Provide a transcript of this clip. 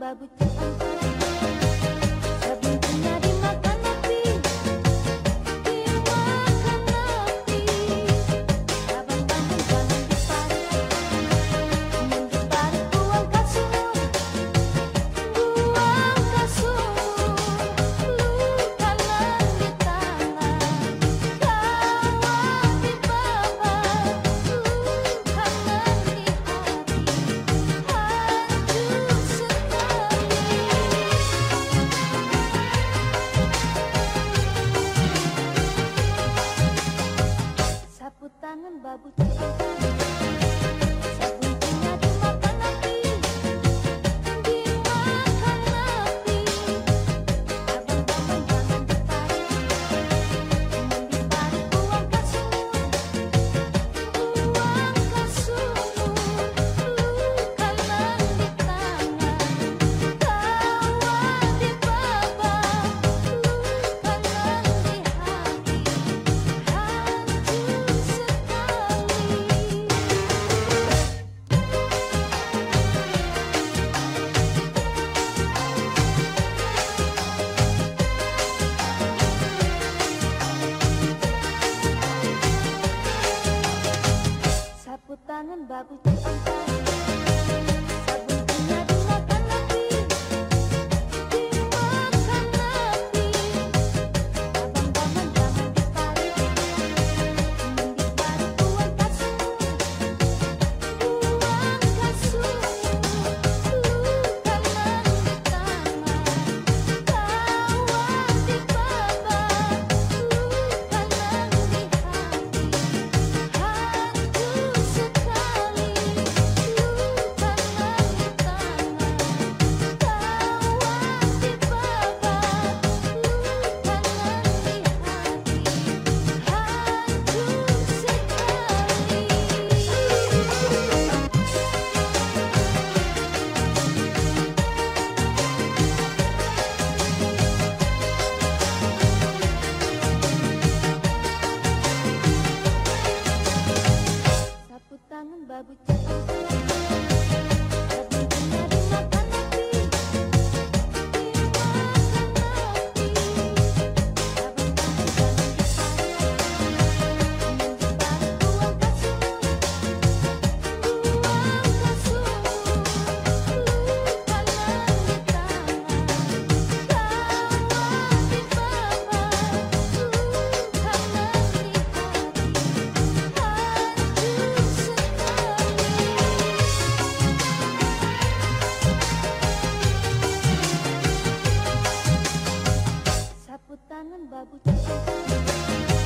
babu cang Sabun babu babu 사랑은 마부치